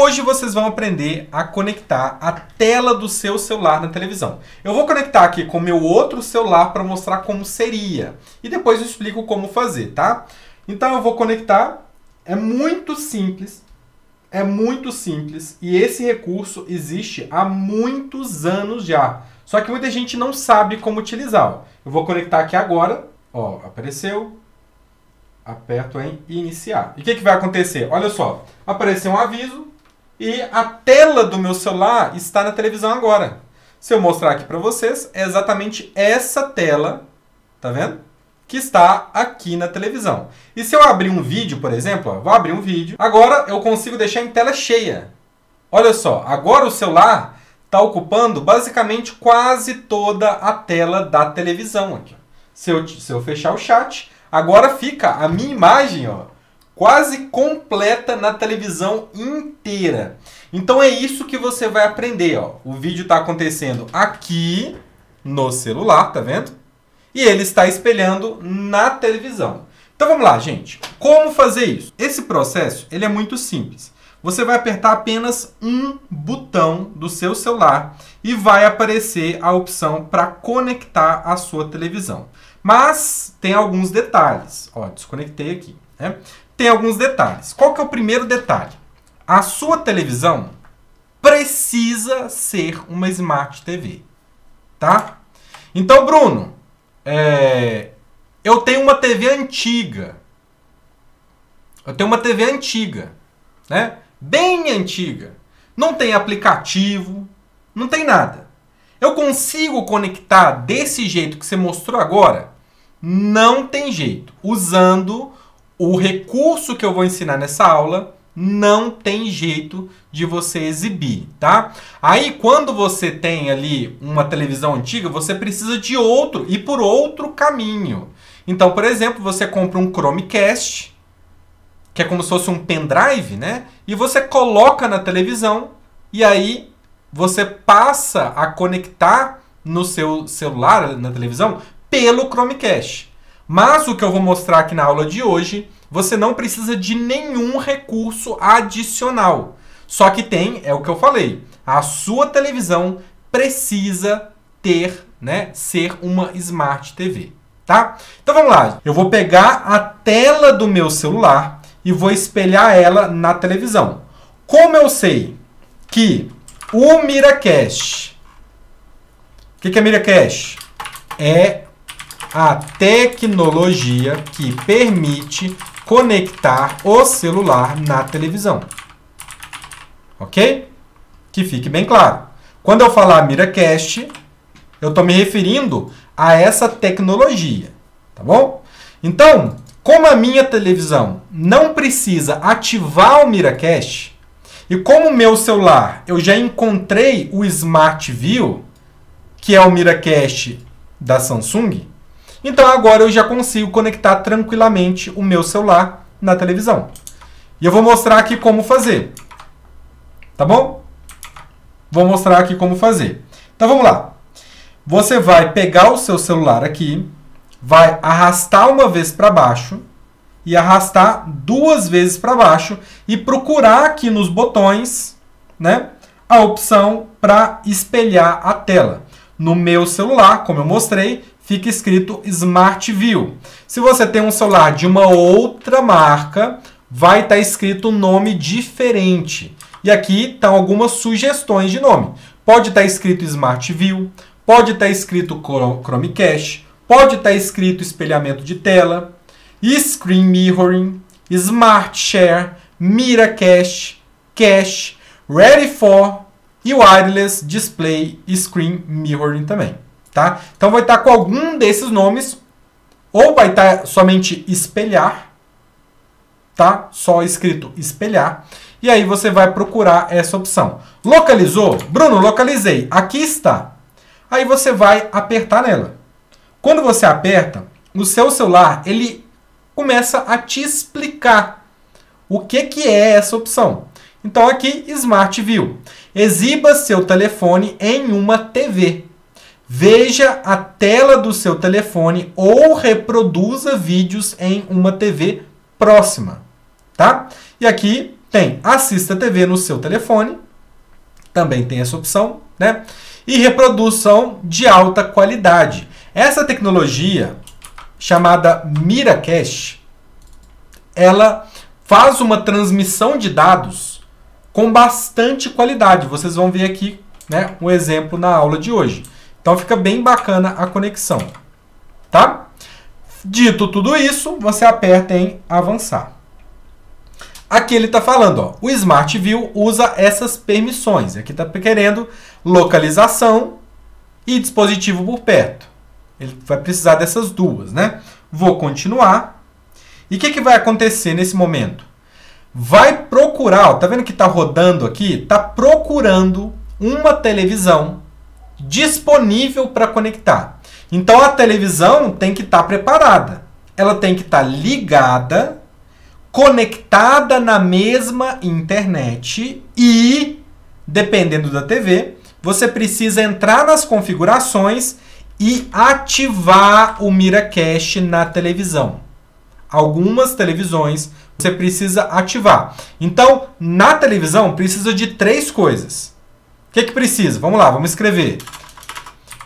Hoje vocês vão aprender a conectar a tela do seu celular na televisão. Eu vou conectar aqui com o meu outro celular para mostrar como seria. E depois eu explico como fazer, tá? Então eu vou conectar. É muito simples. É muito simples. E esse recurso existe há muitos anos já. Só que muita gente não sabe como utilizar. Eu vou conectar aqui agora. Ó, apareceu aperto em iniciar. E o que, que vai acontecer? Olha só, apareceu um aviso e a tela do meu celular está na televisão agora. Se eu mostrar aqui para vocês, é exatamente essa tela, tá vendo? Que está aqui na televisão. E se eu abrir um vídeo, por exemplo, ó, vou abrir um vídeo, agora eu consigo deixar em tela cheia. Olha só, agora o celular está ocupando basicamente quase toda a tela da televisão aqui. Se eu, se eu fechar o chat, Agora fica a minha imagem, ó, quase completa na televisão inteira. Então é isso que você vai aprender, ó. O vídeo está acontecendo aqui no celular, tá vendo? E ele está espelhando na televisão. Então vamos lá, gente. Como fazer isso? Esse processo, ele é muito simples. Você vai apertar apenas um botão do seu celular e vai aparecer a opção para conectar a sua televisão. Mas tem alguns detalhes. Ó, desconectei aqui. Né? Tem alguns detalhes. Qual que é o primeiro detalhe? A sua televisão precisa ser uma Smart TV. Tá? Então, Bruno, é... eu tenho uma TV antiga. Eu tenho uma TV antiga. Né? Bem antiga. Não tem aplicativo, não tem nada. Eu consigo conectar desse jeito que você mostrou agora? Não tem jeito. Usando o recurso que eu vou ensinar nessa aula, não tem jeito de você exibir, tá? Aí quando você tem ali uma televisão antiga, você precisa de outro e por outro caminho. Então, por exemplo, você compra um Chromecast, que é como se fosse um pendrive, né? E você coloca na televisão e aí você passa a conectar no seu celular, na televisão, pelo Chromecast. Mas o que eu vou mostrar aqui na aula de hoje, você não precisa de nenhum recurso adicional. Só que tem, é o que eu falei, a sua televisão precisa ter, né, ser uma Smart TV, tá? Então vamos lá. Eu vou pegar a tela do meu celular e vou espelhar ela na televisão. Como eu sei que o Miracast. O que, que é Miracast? É a tecnologia que permite conectar o celular na televisão. Ok? Que fique bem claro. Quando eu falar Miracast, eu estou me referindo a essa tecnologia. Tá bom? Então, como a minha televisão não precisa ativar o Miracast, e como meu celular eu já encontrei o Smart View, que é o Miracast da Samsung, então agora eu já consigo conectar tranquilamente o meu celular na televisão. E eu vou mostrar aqui como fazer. Tá bom? Vou mostrar aqui como fazer. Então vamos lá. Você vai pegar o seu celular aqui, vai arrastar uma vez para baixo e arrastar duas vezes para baixo e procurar aqui nos botões, né, a opção para espelhar a tela. No meu celular, como eu mostrei, fica escrito Smart View. Se você tem um celular de uma outra marca, vai estar tá escrito nome diferente. E aqui estão algumas sugestões de nome. Pode estar tá escrito Smart View, pode estar tá escrito Chromecast, pode estar escrito espelhamento de tela, Screen Mirroring, Smart Share, Miracast, Cache, Ready for e Wireless Display Screen Mirroring também. Tá? Então vai estar com algum desses nomes, ou vai estar somente espelhar, tá? Só escrito espelhar. E aí você vai procurar essa opção. Localizou? Bruno, localizei. Aqui está. Aí você vai apertar nela. Quando você aperta, o seu celular ele começa a te explicar o que, que é essa opção. Então aqui, Smart View. Exiba seu telefone em uma TV. Veja a tela do seu telefone ou reproduza vídeos em uma TV próxima, tá? E aqui Tem assista TV no seu telefone, também tem essa opção, né? E reprodução de alta qualidade. Essa tecnologia chamada Miracast, ela faz uma transmissão de dados com bastante qualidade. Vocês vão ver aqui né, um exemplo na aula de hoje. Então fica bem bacana a conexão. Tá? Dito tudo isso, você aperta em avançar. Aqui ele está falando, ó, o Smart View usa essas permissões. Aqui está querendo localização e dispositivo por perto. Ele vai precisar dessas duas, né? Vou continuar. E o que, que vai acontecer nesse momento? Vai procurar, ó, tá vendo que está rodando aqui? Está procurando uma televisão disponível para conectar. Então a televisão tem que estar tá preparada. Ela tem que estar tá ligada, conectada na mesma internet e, dependendo da TV, você precisa entrar nas configurações e ativar o Miracast na televisão. Algumas televisões você precisa ativar. Então, na televisão precisa de três coisas. O que, que precisa? Vamos lá, vamos escrever.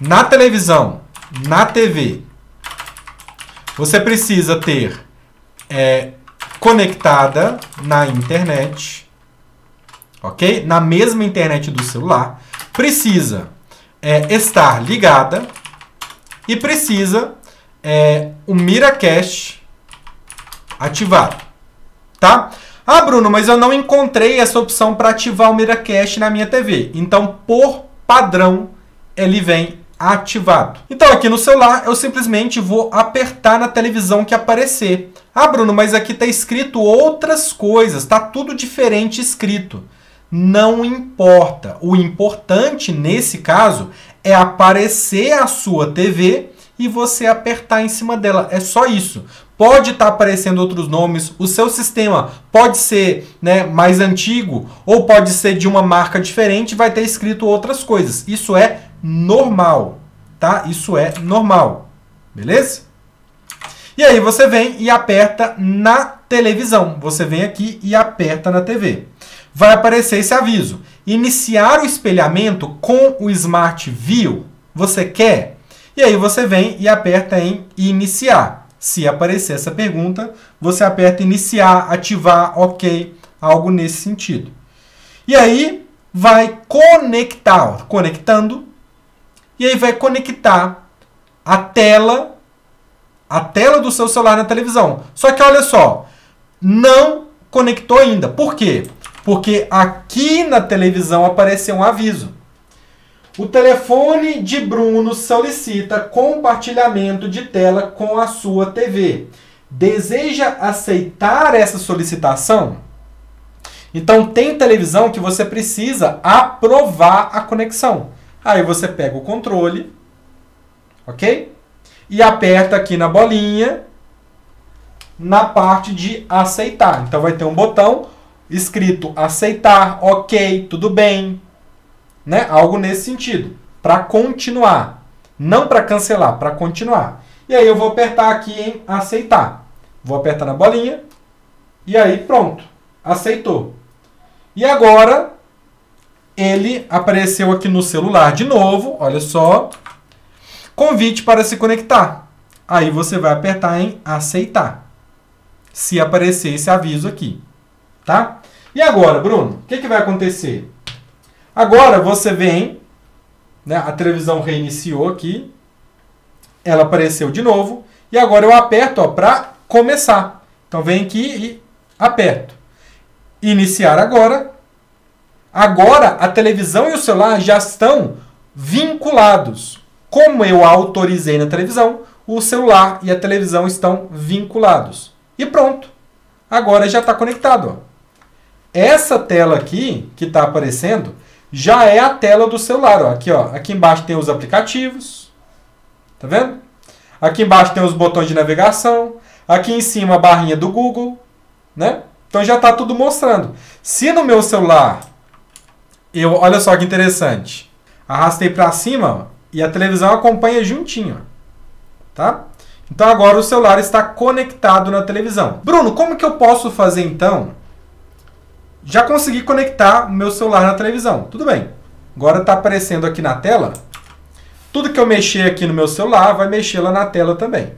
Na televisão, na TV, você precisa ter é, conectada na internet, ok? Na mesma internet do celular. Precisa é, estar ligada e precisa é, o Miracast ativado, tá? Ah, Bruno, mas eu não encontrei essa opção para ativar o Miracast na minha TV. Então, por padrão, ele vem ativado. Então, aqui no celular, eu simplesmente vou apertar na televisão que aparecer. Ah, Bruno, mas aqui está escrito outras coisas, está tudo diferente escrito. Não importa. O importante nesse caso é aparecer a sua TV e você apertar em cima dela. É só isso. Pode estar tá aparecendo outros nomes, o seu sistema pode ser né, mais antigo ou pode ser de uma marca diferente, vai ter escrito outras coisas. Isso é normal, tá? Isso é normal, beleza? E aí você vem e aperta na televisão. Você vem aqui e aperta na TV. Vai aparecer esse aviso. Iniciar o espelhamento com o Smart View. Você quer? E aí você vem e aperta em iniciar. Se aparecer essa pergunta, você aperta iniciar, ativar, ok, algo nesse sentido. E aí vai conectar, conectando, e aí vai conectar a tela, a tela do seu celular na televisão. Só que olha só, não conectou ainda. Por quê? Porque aqui na televisão apareceu um aviso. O telefone de Bruno solicita compartilhamento de tela com a sua TV. Deseja aceitar essa solicitação? Então tem televisão que você precisa aprovar a conexão. Aí você pega o controle, ok? E aperta aqui na bolinha, na parte de aceitar. Então vai ter um botão escrito aceitar, ok, tudo bem, né? Algo nesse sentido, para continuar, não para cancelar, para continuar. E aí eu vou apertar aqui em aceitar. Vou apertar na bolinha e aí pronto, aceitou. E agora ele apareceu aqui no celular de novo, olha só. Convite para se conectar. Aí você vai apertar em aceitar. Se aparecer esse aviso aqui, tá? E agora, Bruno, o que, que vai acontecer? Agora você vem, né, a televisão reiniciou aqui, ela apareceu de novo, e agora eu aperto para começar. Então vem aqui e aperto. Iniciar agora. Agora a televisão e o celular já estão vinculados. Como eu autorizei na televisão, o celular e a televisão estão vinculados. E pronto. Agora já está conectado. Ó. Essa tela aqui que está aparecendo já é a tela do celular. Ó. Aqui, ó, aqui embaixo tem os aplicativos. Tá vendo? Aqui embaixo tem os botões de navegação. Aqui em cima a barrinha do Google. Né? Então já está tudo mostrando. Se no meu celular, eu, olha só que interessante. Arrastei para cima e a televisão acompanha juntinho. Tá? Então agora o celular está conectado na televisão. Bruno, como que eu posso fazer então já consegui conectar meu celular na televisão. Tudo bem. Agora está aparecendo aqui na tela. Tudo que eu mexer aqui no meu celular vai mexer lá na tela também.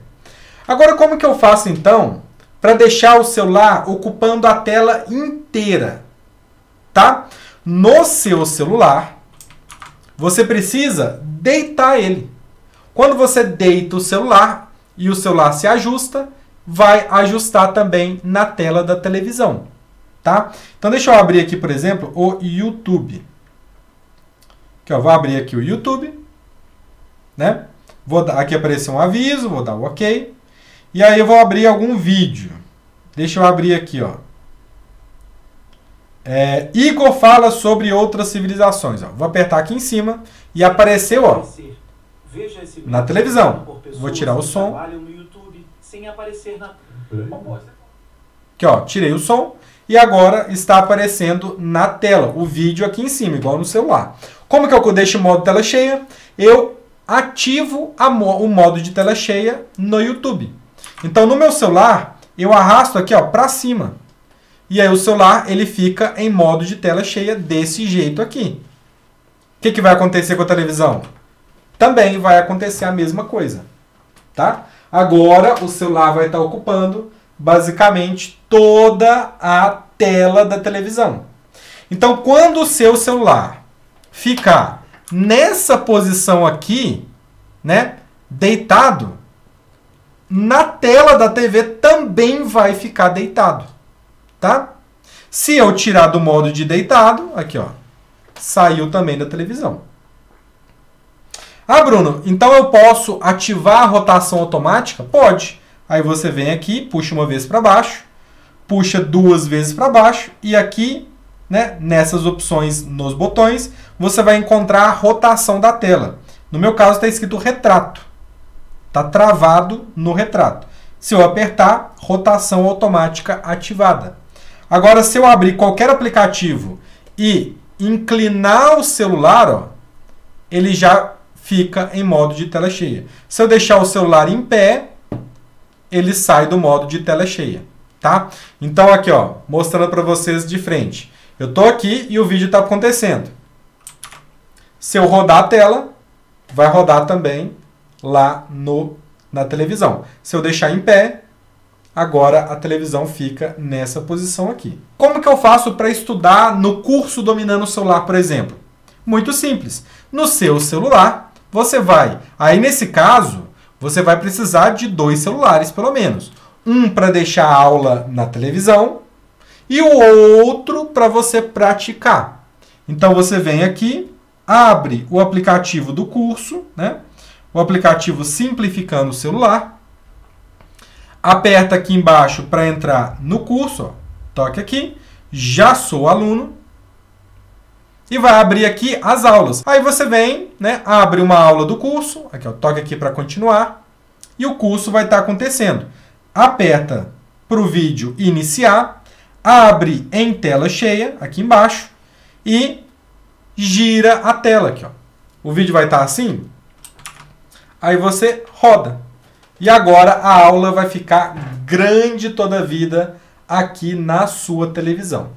Agora, como que eu faço então para deixar o celular ocupando a tela inteira? Tá? No seu celular, você precisa deitar ele. Quando você deita o celular e o celular se ajusta, vai ajustar também na tela da televisão. Tá? Então deixa eu abrir aqui, por exemplo, o YouTube. Aqui, ó, vou abrir aqui o YouTube, né? Vou dar, aqui aparecer um aviso, vou dar o OK. E aí eu vou abrir algum vídeo. Deixa eu abrir aqui, ó. É, Igor fala sobre outras civilizações. Ó. Vou apertar aqui em cima e apareceu, ó, na televisão. Vou tirar o som. Aqui, ó, tirei o som e agora está aparecendo na tela o vídeo aqui em cima, igual no celular. Como que eu deixo o modo tela cheia? Eu ativo mo o modo de tela cheia no YouTube. Então no meu celular, eu arrasto aqui para cima. E aí o celular ele fica em modo de tela cheia desse jeito aqui. O que, que vai acontecer com a televisão? Também vai acontecer a mesma coisa. Tá? Agora o celular vai estar ocupando basicamente toda a tela da televisão. Então, quando o seu celular ficar nessa posição aqui, né, deitado, na tela da TV também vai ficar deitado, tá? Se eu tirar do modo de deitado, aqui ó, saiu também da televisão. Ah, Bruno, então eu posso ativar a rotação automática? Pode. Aí você vem aqui, puxa uma vez para baixo, puxa duas vezes para baixo e aqui, né, nessas opções nos botões, você vai encontrar a rotação da tela. No meu caso está escrito retrato. Está travado no retrato. Se eu apertar, rotação automática ativada. Agora, se eu abrir qualquer aplicativo e inclinar o celular, ó, ele já fica em modo de tela cheia. Se eu deixar o celular em pé, ele sai do modo de tela cheia, tá? Então aqui, ó, mostrando para vocês de frente. Eu tô aqui e o vídeo está acontecendo. Se eu rodar a tela, vai rodar também lá no na televisão. Se eu deixar em pé, agora a televisão fica nessa posição aqui. Como que eu faço para estudar no curso Dominando o Celular, por exemplo? Muito simples. No seu celular, você vai. Aí nesse caso, você vai precisar de dois celulares, pelo menos. Um para deixar a aula na televisão e o outro para você praticar. Então você vem aqui, abre o aplicativo do curso, né? o aplicativo Simplificando o Celular, aperta aqui embaixo para entrar no curso, ó. toque aqui, já sou aluno, e vai abrir aqui as aulas. Aí você vem, né, abre uma aula do curso, aqui ó, toca aqui para continuar, e o curso vai estar tá acontecendo. Aperta para o vídeo iniciar, abre em tela cheia, aqui embaixo, e gira a tela aqui. Ó. O vídeo vai estar tá assim, aí você roda. E agora a aula vai ficar grande toda a vida aqui na sua televisão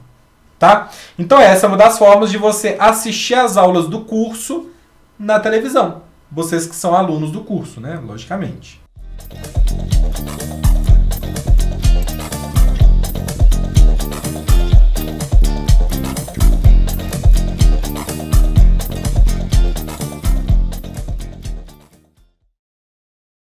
tá? Então essa é uma das formas de você assistir às aulas do curso na televisão. Vocês que são alunos do curso, né? Logicamente.